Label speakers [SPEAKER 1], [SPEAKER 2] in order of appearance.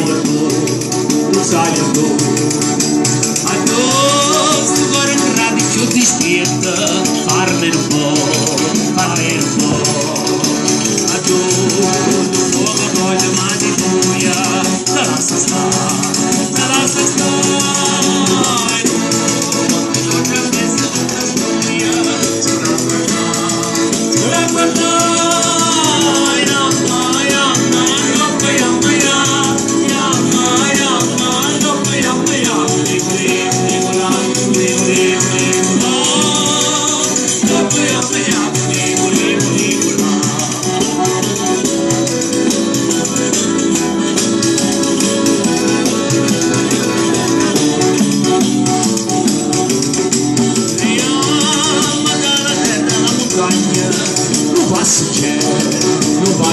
[SPEAKER 1] sai ator, não sai ator. Ator, segura em rádio, chute esquerda, farmer bom, farmer bom.